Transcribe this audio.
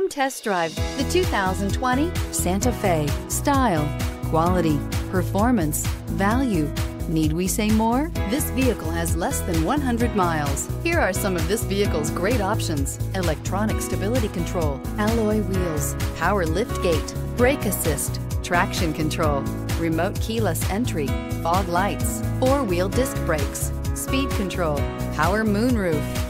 Come test drive the 2020 Santa Fe. Style, quality, performance, value. Need we say more? This vehicle has less than 100 miles. Here are some of this vehicle's great options. Electronic stability control, alloy wheels, power lift gate, brake assist, traction control, remote keyless entry, fog lights, four-wheel disc brakes, speed control, power moonroof.